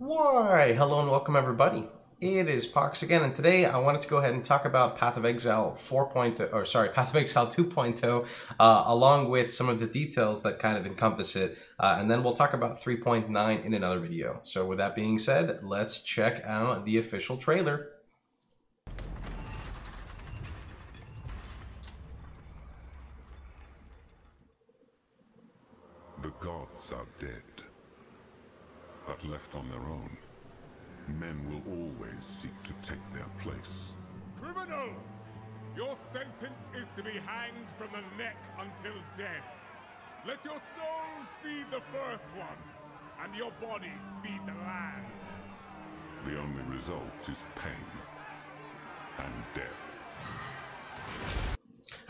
Why, hello and welcome everybody. It is Pohx again, and today I wanted to go ahead and talk about Path of Exile 4.0, or sorry, Path of Exile 2.0, uh, along with some of the details that kind of encompass it, uh, and then we'll talk about 3.9 in another video. So with that being said, let's check out the official trailer. The gods are dead. But left on their own, men will always seek to take their place. Criminals! Your sentence is to be hanged from the neck until dead. Let your souls feed the first ones, and your bodies feed the land. The only result is pain and death.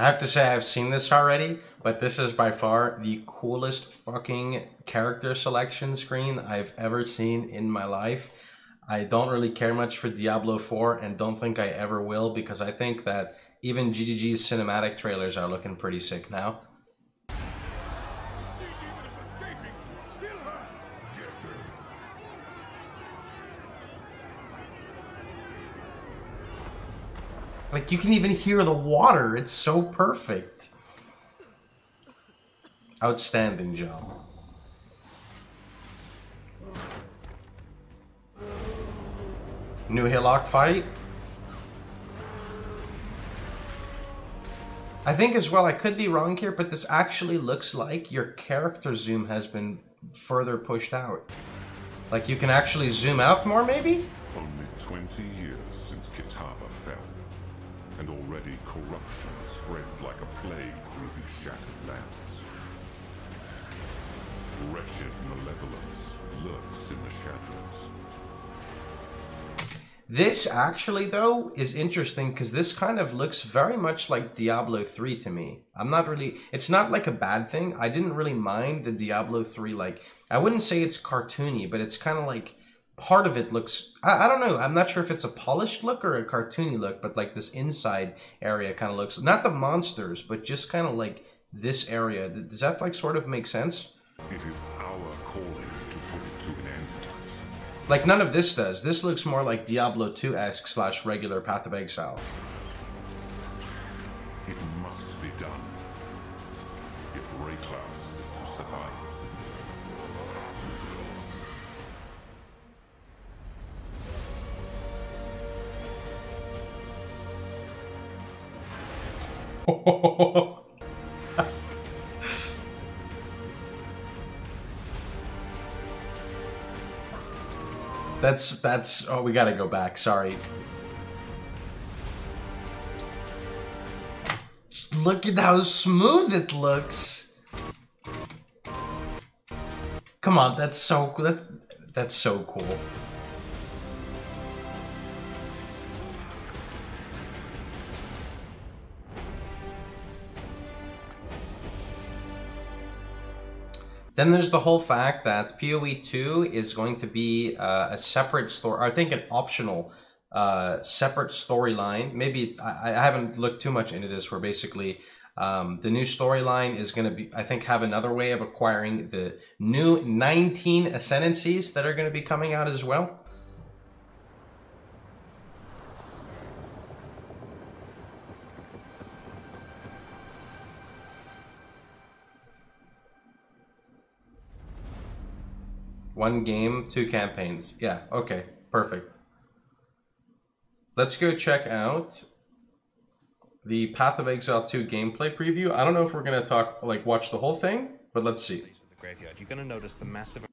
I have to say I've seen this already, but this is by far the coolest fucking character selection screen I've ever seen in my life. I don't really care much for Diablo 4 and don't think I ever will because I think that even GGG's cinematic trailers are looking pretty sick now. The demon is escaping! Kill her! Like you can even hear the water. It's so perfect. Outstanding job. New Hillock fight. I think as well, I could be wrong here, but this actually looks like your character zoom has been further pushed out. Like you can actually zoom out more, maybe? Only 20 years since Kitava fell, and already corruption spreads like a plague through these shattered lands. Wretched malevolence lurks in the shadows. This actually, though, is interesting because this kind of looks very much like Diablo 3 to me. I'm not really, it's not like a bad thing. I didn't really mind the Diablo 3, like, I wouldn't say it's cartoony, but it's kind of like part of it looks, I, I don't know, I'm not sure if it's a polished look or a cartoony look, but like this inside area kind of looks, not the monsters, but just kind of like this area. Does that like sort of make sense? It is our calling to put it to an end. Like none of this does. This looks more like Diablo 2-esque slash regular Path of Exile. It must be done. If Wraeclast is That's that's oh we gotta go back, sorry. Look at how smooth it looks. Come on, that's so that's that's so cool. Then there's the whole fact that PoE 2 is going to be uh, a separate story, I think an optional uh, separate storyline. Maybe I, I haven't looked too much into this, where basically um, the new storyline is going to be, I think, have another way of acquiring the new 19 ascendancies that are going to be coming out as well. One game, two campaigns. Yeah, okay, perfect. Let's go check out the Path of Exile 2 gameplay preview. I don't know if we're gonna talk like watch the whole thing, but let's see. the graveyard, you're going to notice the massive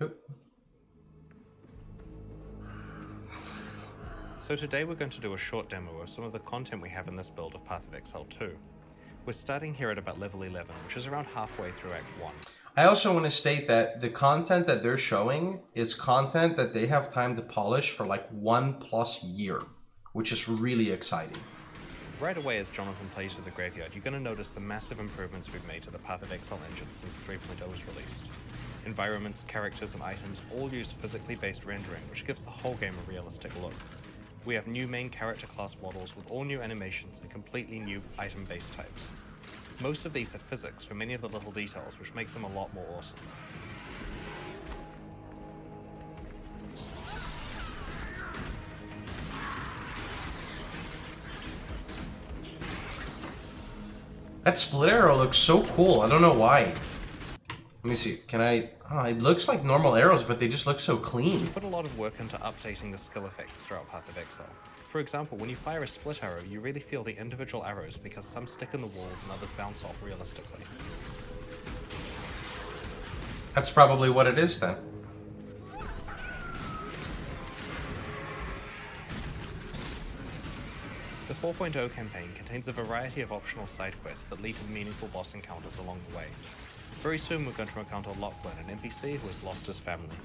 Oop. So today we're going to do a short demo of some of the content we have in this build of Path of Exile 2. We're starting here at about level 11, which is around halfway through Act 1. I also want to state that the content that they're showing is content that they have time to polish for like one plus year, which is really exciting. Right away as Jonathan plays with the graveyard, you're going to notice the massive improvements we've made to the Path of Exile engine since 3.0 was released. Environments, characters, and items all use physically based rendering, which gives the whole game a realistic look. We have new main character class models with all new animations and completely new item based types. Most of these have physics for many of the little details, which makes them a lot more awesome. That split arrow looks so cool. I don't know why. Let me see. Can I... Oh, it looks like normal arrows, but they just look so clean. We put a lot of work into updating the skill effects throughout Path of Exile. For example, when you fire a split arrow, you really feel the individual arrows because some stick in the walls and others bounce off realistically. That's probably what it is then. The 4.0 campaign contains a variety of optional side quests that lead to meaningful boss encounters along the way. Very soon we're going to encounter Lachlan, an NPC who has lost his family.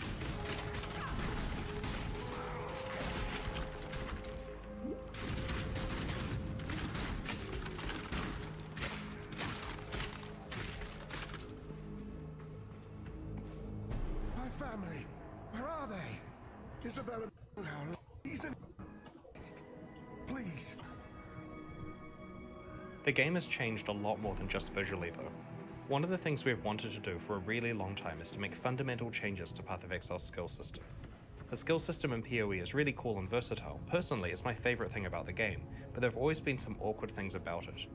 The game has changed a lot more than just visually though. One of the things we've wanted to do for a really long time is to make fundamental changes to Path of Exile's skill system. The skill system in PoE is really cool and versatile. Personally, it's my favorite thing about the game, but there have always been some awkward things about it.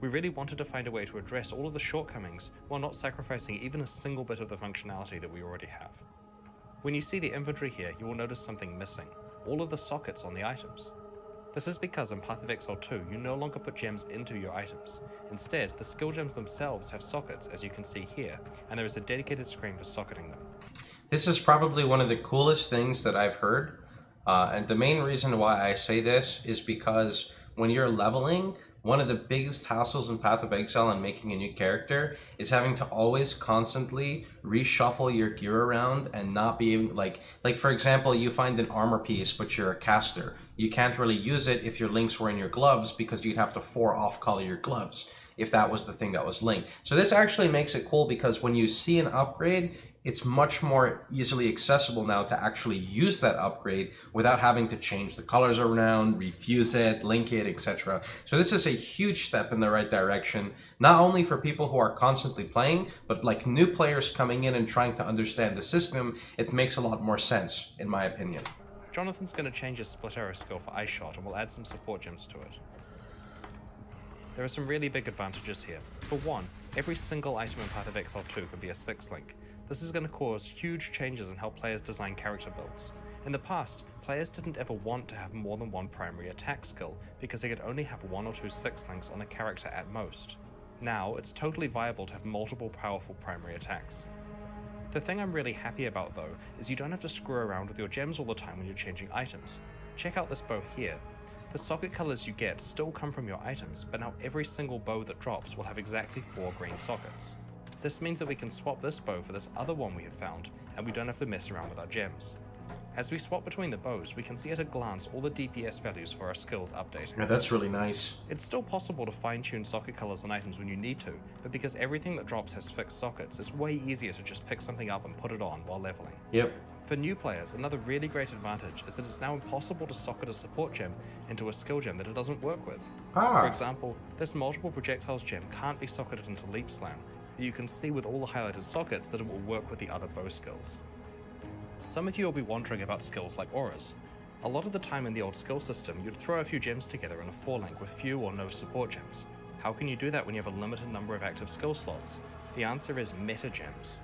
We really wanted to find a way to address all of the shortcomings while not sacrificing even a single bit of the functionality that we already have. When you see the inventory here, you will notice something missing all of the sockets on the items. This is because in Path of Exile 2, you no longer put gems into your items. Instead, the skill gems themselves have sockets, as you can see here, and there is a dedicated screen for socketing them. This is probably one of the coolest things that I've heard. Uh, and the main reason why I say this is because when you're leveling, one of the biggest hassles in Path of Exile and making a new character is having to always constantly reshuffle your gear around and not be able, like, like for example, you find an armor piece, but you're a caster. You can't really use it if your links were in your gloves because you'd have to four off color your gloves if that was the thing that was linked. So this actually makes it cool because when you see an upgrade, it's much more easily accessible now to actually use that upgrade without having to change the colors around, refuse it, link it, etc. So this is a huge step in the right direction, not only for people who are constantly playing, but like new players coming in and trying to understand the system, it makes a lot more sense, in my opinion. Jonathan's going to change his split arrow skill for Ice Shot and we'll add some support gems to it. There are some really big advantages here. For one, every single item in Path of Exile 2 can be a 6 link. This is going to cause huge changes in how players design character builds. In the past, players didn't ever want to have more than one primary attack skill because they could only have one or two 6 links on a character at most. Now, it's totally viable to have multiple powerful primary attacks. The thing I'm really happy about though is you don't have to screw around with your gems all the time when you're changing items. Check out this bow here. The socket colors you get still come from your items, but now every single bow that drops will have exactly four green sockets. This means that we can swap this bow for this other one we have found, and we don't have to mess around with our gems. As we swap between the bows, we can see at a glance all the DPS values for our skills updating. Yeah, that's really nice. It's still possible to fine-tune socket colors on items when you need to, but because everything that drops has fixed sockets, it's way easier to just pick something up and put it on while leveling. Yep. For new players, another really great advantage is that it's now impossible to socket a support gem into a skill gem that it doesn't work with. Ah. For example, this multiple projectiles gem can't be socketed into Leap Slam, but you can see with all the highlighted sockets that it will work with the other bow skills. Some of you will be wondering about skills like auras. A lot of the time in the old skill system, you'd throw a few gems together in a 4 link with few or no support gems. How can you do that when you have a limited number of active skill slots? The answer is meta gems.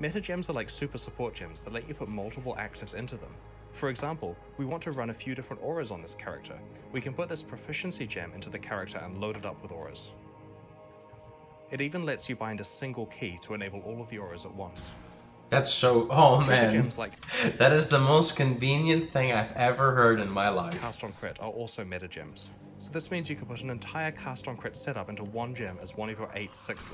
Meta gems are like super support gems that let you put multiple actives into them. For example, we want to run a few different auras on this character. We can put this proficiency gem into the character and load it up with auras. It even lets you bind a single key to enable all of the auras at once. That's so. Oh man, like that is the most convenient thing I've ever heard in my life. cast on crit are also meta gems. So this means you can put an entire cast on crit setup into one gem as one of your eight six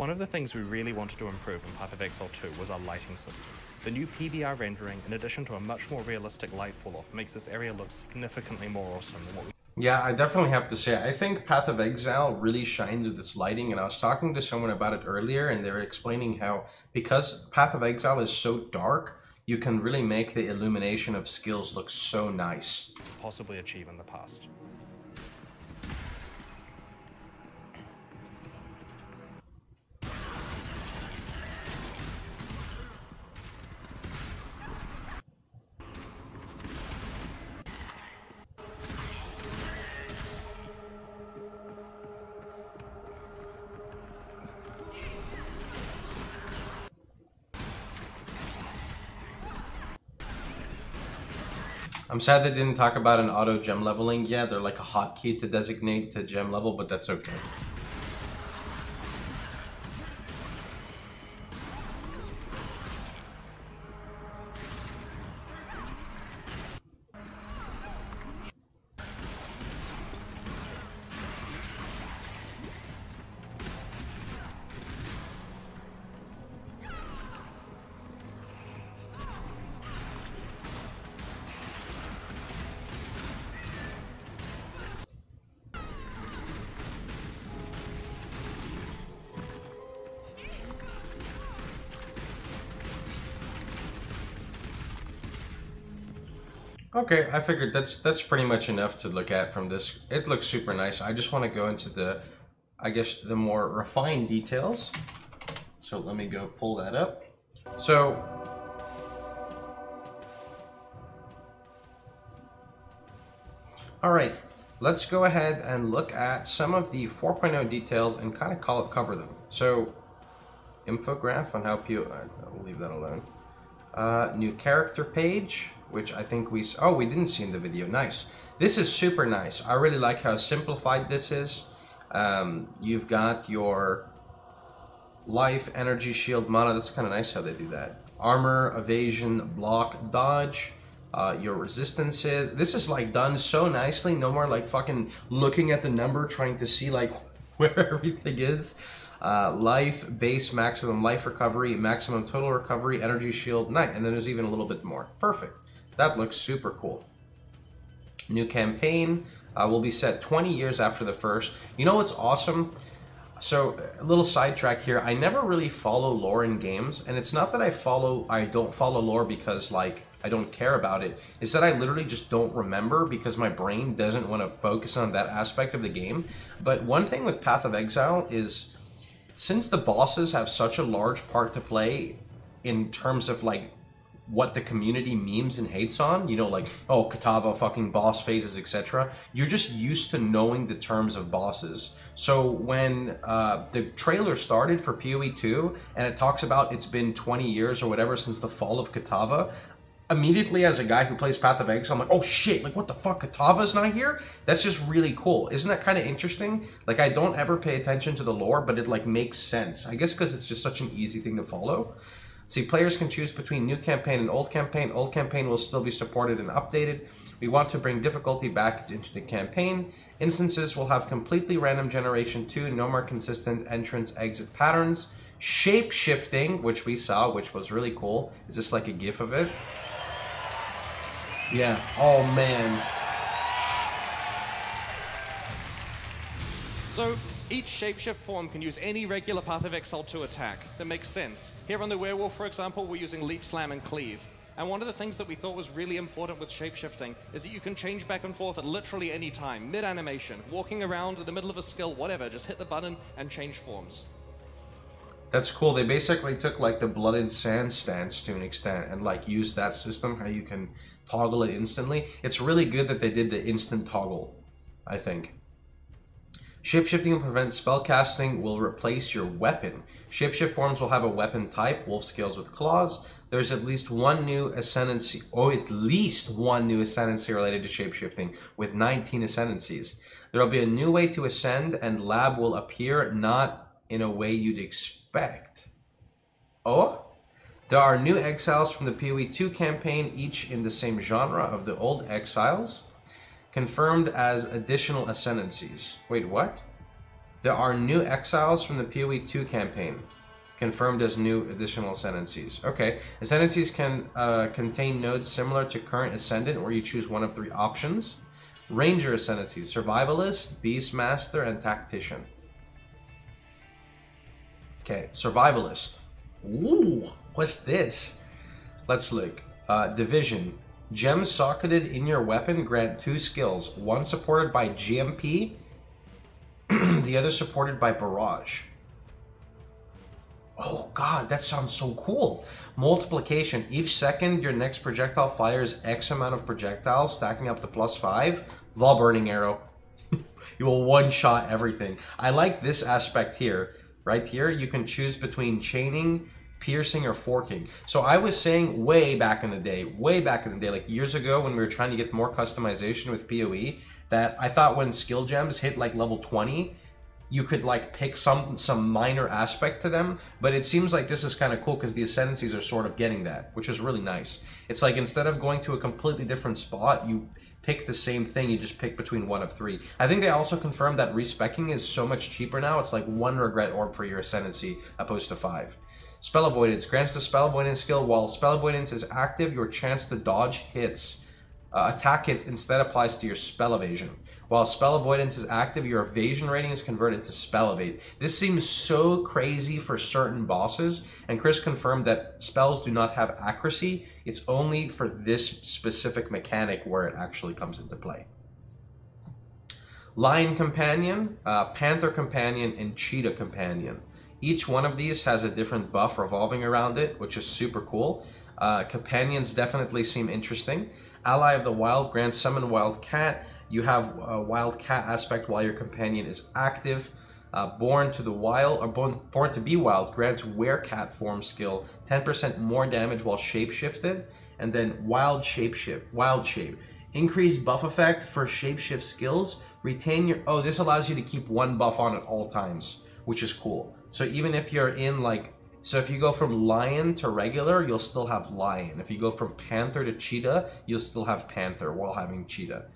One of the things we really wanted to improve in Path of Exile 2 was our lighting system. The new PBR rendering, in addition to a much more realistic light fall-off, makes this area look significantly more awesome than what we Yeah, I definitely have to say, I think Path of Exile really shines with its lighting, and I was talking to someone about it earlier, and they were explaining how because Path of Exile is so dark, you can really make the illumination of skills look so nice. possibly achieve in the past. I'm sad they didn't talk about an auto gem leveling. Yeah, they're like a hotkey to designate to gem level, but that's okay. Okay, I figured that's that's pretty much enough to look at from this. It looks super nice. I just want to go into the, I guess, the more refined details. So let me go pull that up. So, all right, let's go ahead and look at some of the 4.0 details and kind of call it cover them. So, infograph on how people, I'll leave that alone. Uh, new character page, which I think we, oh, we didn't see in the video. Nice. This is super nice. I really like how simplified this is. Um, you've got your life, energy, shield, mana. That's kind of nice how they do that. Armor, evasion, block, dodge. Uh, your resistances. This is like done so nicely. No more like fucking looking at the number trying to see like where everything is. Uh, life, base, maximum life recovery, maximum total recovery, energy shield, night, and then there's even a little bit more. Perfect. That looks super cool. New campaign uh, will be set 20 years after the first. You know what's awesome? So, a little sidetrack here. I never really follow lore in games, and it's not that I follow, I don't follow lore because, like, I don't care about it. It's that I literally just don't remember because my brain doesn't want to focus on that aspect of the game. But one thing with Path of Exile is since the bosses have such a large part to play in terms of like what the community memes and hates on, you know, like, oh, Kitava, fucking boss phases, etc. You're just used to knowing the terms of bosses. So when uh, the trailer started for PoE 2 and it talks about it's been 20 years or whatever since the fall of Kitava, immediately as a guy who plays Path of Exile, I'm like, oh shit, like what the fuck, Kitava's not here? That's just really cool. Isn't that kind of interesting? Like I don't ever pay attention to the lore, but it like makes sense. I guess because it's just such an easy thing to follow. See, players can choose between new campaign and old campaign. Old campaign will still be supported and updated. We want to bring difficulty back into the campaign. Instances will have completely random generation 2, no more consistent entrance exit patterns. Shape shifting, which we saw, which was really cool. Is this like a gif of it? Yeah. Oh man. So each shapeshift form can use any regular Path of Exile to attack. That makes sense. Here on the Werewolf, for example, we're using Leap, Slam, and Cleave. And one of the things that we thought was really important with shapeshifting is that you can change back and forth at literally any time, mid-animation, walking around in the middle of a skill, whatever, just hit the button and change forms. That's cool. They basically took like the Blood and Sand stance to an extent and like used that system how you can toggle it instantly. It's really good that they did the instant toggle, I think. Shapeshifting and prevent spellcasting will replace your weapon. Shapeshift forms will have a weapon type, wolf scales with claws. There's at least one new ascendancy, or at least one new ascendancy related to shapeshifting, with 19 ascendancies. There will be a new way to ascend, and lab will appear not in a way you'd expect. Oh? There are new exiles from the PoE 2 campaign, each in the same genre of the old exiles, confirmed as additional ascendancies. Wait, what? There are new exiles from the PoE 2 campaign, confirmed as new additional ascendancies. Okay, ascendancies can uh, contain nodes similar to current ascendant, where you choose one of three options. Ranger ascendancies, survivalist, beastmaster, and tactician. Okay, survivalist. Ooh, what's this? Let's look. Uh, division. Gems socketed in your weapon grant two skills. One supported by GMP, the other supported by Barrage. Oh god, that sounds so cool. Multiplication. Each second your next projectile fires X amount of projectiles, stacking up to plus five. Vaal Burning Arrow. you will one-shot everything. I like this aspect here. Right here, you can choose between chaining piercing or forking. So I was saying way back in the day, way back in the day, like years ago when we were trying to get more customization with PoE, that I thought when skill gems hit like level 20, you could like pick some some minor aspect to them. But it seems like this is kind of cool because the ascendancies are sort of getting that which is really nice. It's like instead of going to a completely different spot you pick the same thing you just pick between one of three. I think they also confirmed that respecking is so much cheaper now it's like one regret orb for your ascendancy opposed to five spell avoidance grants the spell avoidance skill while spell avoidance is active your chance to dodge hits uh, attack hits instead applies to your spell evasion while spell avoidance is active, your evasion rating is converted to spell evade. This seems so crazy for certain bosses, and Chris confirmed that spells do not have accuracy. It's only for this specific mechanic where it actually comes into play. Lion Companion, uh, Panther Companion, and Cheetah Companion. Each one of these has a different buff revolving around it, which is super cool. Uh, companions definitely seem interesting. Ally of the Wild grants Summon Wild Cat you have a wild cat aspect while your companion is active. Uh, born to the wild or born, born to be wild grants werecat form skill 10% more damage while shapeshifted and then wild shapeshift wild shape increased buff effect for shapeshift skills retain your oh this allows you to keep one buff on at all times which is cool so even if you're in like so if you go from lion to regular you'll still have lion. If you go from panther to cheetah you'll still have panther while having cheetah.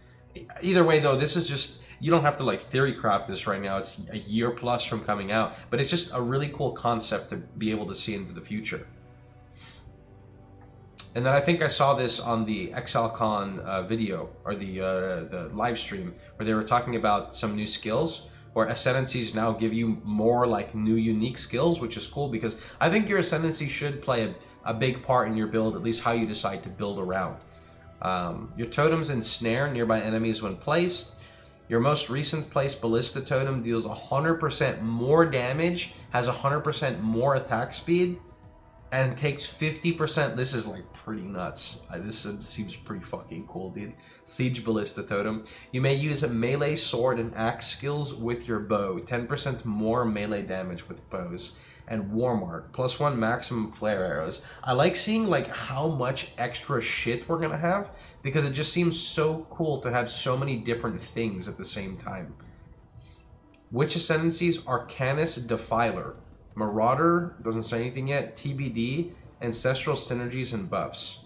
Either way though this is just you don't have to like theory craft this right now. It's a year plus from coming out but it's just a really cool concept to be able to see into the future. And then I think I saw this on the ExileCon uh, video or the uh, the live stream where they were talking about some new skills where ascendancies now give you more like new unique skills which is cool because I think your ascendancy should play a, a big part in your build at least how you decide to build around um, your totems ensnare nearby enemies when placed. Your most recent placed Ballista Totem deals 100% more damage, has 100% more attack speed, and takes 50%. This is like pretty nuts. This seems pretty fucking cool, dude. Siege Ballista Totem. You may use a melee sword and axe skills with your bow. 10% more melee damage with bows and Warmark, plus one maximum flare arrows. I like seeing like how much extra shit we're gonna have because it just seems so cool to have so many different things at the same time. Witch Ascendancies, Arcanist Defiler, Marauder, doesn't say anything yet, TBD, Ancestral Synergies and Buffs.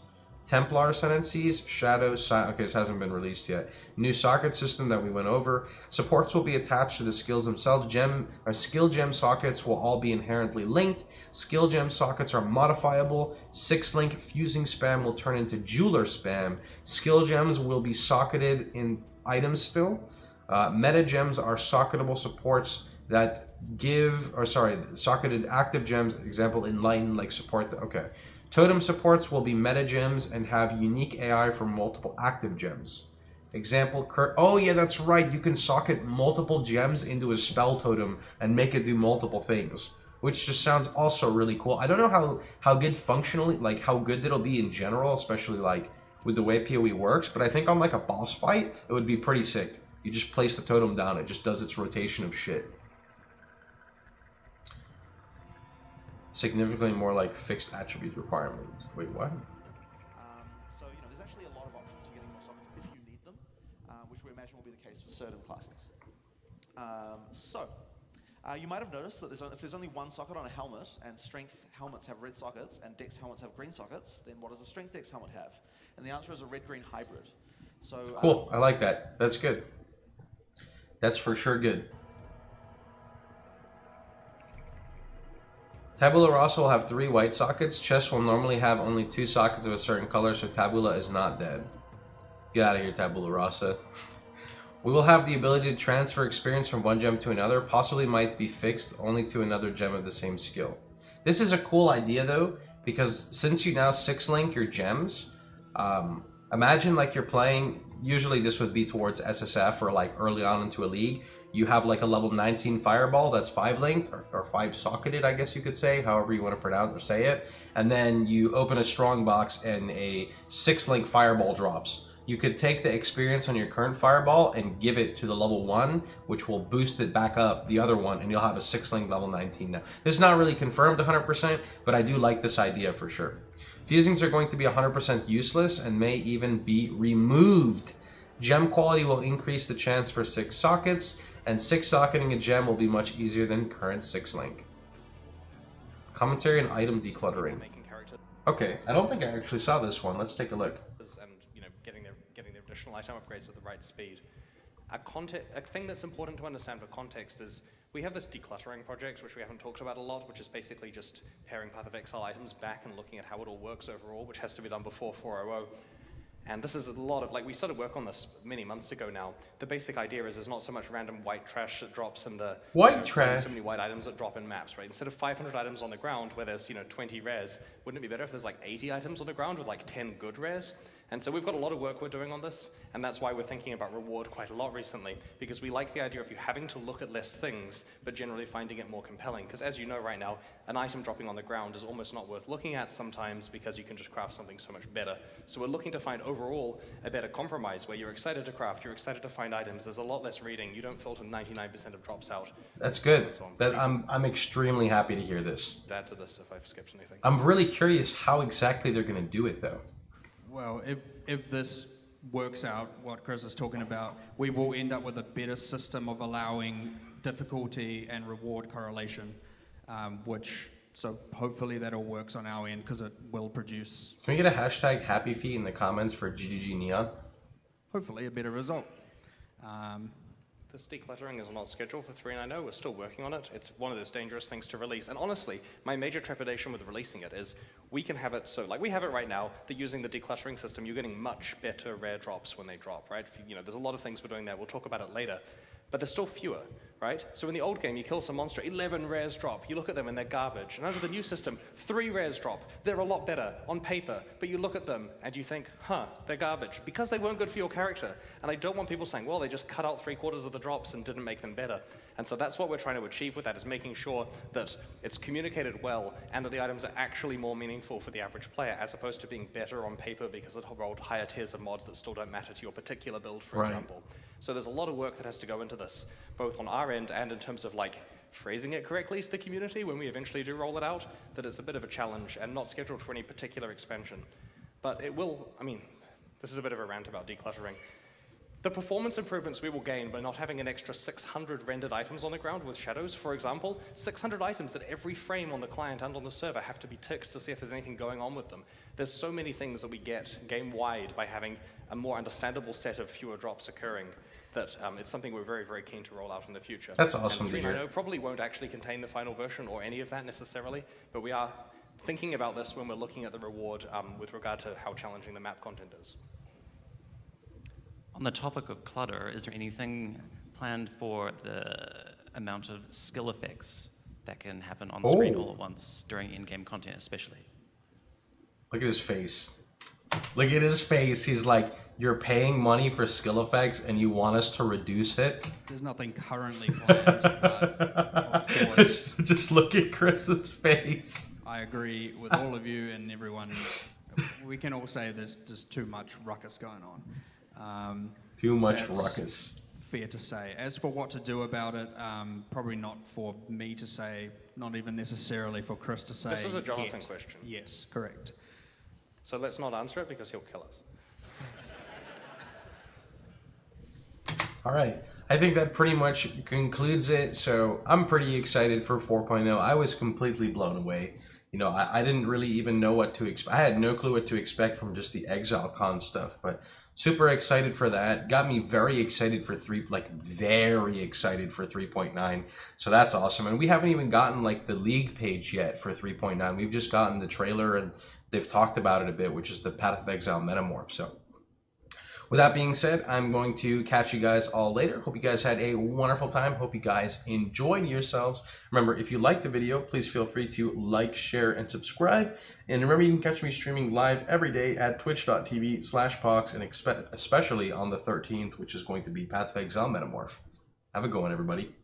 Templar Ascendancies, Shadow, okay, this hasn't been released yet. New socket system that we went over. Supports will be attached to the skills themselves. Gem or skill gem sockets will all be inherently linked. Skill gem sockets are modifiable. Six link fusing spam will turn into jeweler spam. Skill gems will be socketed in items still. Uh, meta gems are socketable supports that give, or sorry, socketed active gems, example, enlighten, like support, the, okay. Totem supports will be meta gems and have unique AI for multiple active gems. Example. Oh yeah, that's right. You can socket multiple gems into a spell totem and make it do multiple things, which just sounds also really cool. I don't know how how good functionally, like how good it'll be in general, especially like with the way PoE works. But I think on like a boss fight, it would be pretty sick. You just place the totem down, it just does its rotation of shit. Significantly more like fixed attribute requirements. Wait, what? Um, so, you know, there's actually a lot of options for getting more sockets if you need them, uh, which we imagine will be the case for certain classes. Um, so, uh, you might have noticed that there's only, if there's only one socket on a helmet, and strength helmets have red sockets, and dex helmets have green sockets, then what does a strength dex helmet have? And the answer is a red-green hybrid. So Cool, um, I like that. That's good. That's for sure good. Tabula Rasa will have three white sockets. Chess will normally have only two sockets of a certain color, so Tabula is not dead. Get out of here, Tabula Rasa. We will have the ability to transfer experience from one gem to another, possibly might be fixed only to another gem of the same skill. This is a cool idea though, because since you now six link your gems, um, imagine like you're playing, usually this would be towards SSF or like early on into a league, you have like a level 19 fireball that's five linked or, or, five socketed, I guess you could say, however you want to pronounce or say it. And then you open a strong box and a six link fireball drops. you could take the experience on your current fireball and give it to the level one, which will boost it back up the other one, and you'll have a six link level 19 now. This is not really confirmed 100%, but I do like this idea for sure. Fusings are going to be 100% useless and may even be removed. Gem quality will increase the chance for six sockets, and six socketing a gem will be much easier than current six link. Commentary and item decluttering. Okay, I don't think I actually saw this one. Let's take a look. and you know getting their getting their additional item upgrades at the right speed. A, a thing that's important to understand for context is we have this decluttering project, which we haven't talked about a lot, which is basically just paring Path of Exile items back and looking at how it all works overall, which has to be done before 4.0. And this is a lot of, like, we started work on this many months ago now. The basic idea is there's not so much random white trash that drops in the. White you know, so- trash? So many white items that drop in maps, right? Instead of 500 items on the ground where there's, you know, 20 rares, wouldn't it be better if there's like 80 items on the ground with like 10 good rares? And so we've got a lot of work we're doing on this, and that's why we're thinking about reward quite a lot recently, because we like the idea of you having to look at less things, but generally finding it more compelling. Because as you know right now, an item dropping on the ground is almost not worth looking at sometimes because you can just craft something so much better. So we're looking to find overall a better compromise where you're excited to craft, you're excited to find items, there's a lot less reading, you don't filter 99% of drops out. That's good. So I'm That I'm I'm extremely happy to hear this. add to this if I've skipped anything. I'm really curious how exactly they're going to do it though. Well, if, if this works out, what Chris is talking about, we will end up with a better system of allowing difficulty and reward correlation, um, which, so hopefully that all works on our end because it will produce, Can we get a hashtag happy feet in the comments for GGG Neon? hopefully, a better result. Um, This decluttering is not scheduled for 3.9.0. We're still working on it. It's one of those dangerous things to release. And honestly, my major trepidation with releasing it is we can have it so, like we have it right now, that using the decluttering system, you're getting much better rare drops when they drop, right? You know, there's a lot of things we're doing there. We'll talk about it later. But there's still fewer, right? So in the old game, you kill some monster, 11 rares drop. You look at them and they're garbage. And under the new system, three rares drop. They're a lot better on paper. But you look at them and you think, huh, they're garbage. Because they weren't good for your character. And I don't want people saying, well, they just cut out three quarters of the drops and didn't make them better. And so that's what we're trying to achieve with that, is making sure that it's communicated well and that the items are actually more meaningful for the average player, as opposed to being better on paper because it rolled higher tiers of mods that still don't matter to your particular build, for Right. example. So there's a lot of work that has to go into this, both on our end and in terms of like phrasing it correctly to the community when we eventually do roll it out, that it's a bit of a challenge and not scheduled for any particular expansion. But it will, I mean, this is a bit of a rant about decluttering. The performance improvements we will gain by not having an extra 600 rendered items on the ground with shadows, for example, 600 items that every frame on the client and on the server have to be ticked to see if there's anything going on with them. There's so many things that we get game wide by having a more understandable set of fewer drops occurring that um, it's something we're very, very keen to roll out in the future. That's awesome And to hear. probably won't actually contain the final version or any of that necessarily, but we are thinking about this when we're looking at the reward um, with regard to how challenging the map content is. On the topic of clutter, is there anything planned for the amount of skill effects that can happen on screen Oh. all at once during in-game content, especially? Look at his face. Look at his face. He's like, you're paying money for skill effects and you want us to reduce it? There's nothing currently planned, but of just, just look at Chris's face. I agree with all of you and everyone. We can all say there's just too much ruckus going on. Um, Too much That's- ruckus. fair to say. As for what to do about it, um, probably not for me to say, not even necessarily for Chris to say. This is a Jonathan yet. question. Yes, correct. So let's not answer it because he'll kill us. All right. I think that pretty much concludes it. So I'm pretty excited for 4.0. I was completely blown away. You know, I, I didn't really even know what to expect. I had no clue what to expect from just the ExileCon stuff, but super excited for that. Got me very excited for three, like very excited for 3.9. So that's awesome. And we haven't even gotten like the league page yet for 3.9. We've just gotten the trailer and they've talked about it a bit, which is the Path of Exile Metamorph. So with that being said, I'm going to catch you guys all later. Hope you guys had a wonderful time. Hope you guys enjoyed yourselves. Remember, if you liked the video, please feel free to like, share, and subscribe. And remember, you can catch me streaming live every day at twitch.tv slash Pohx, and especially on the 13th, which is going to be Path of Exile Metamorph. Have a good one, everybody.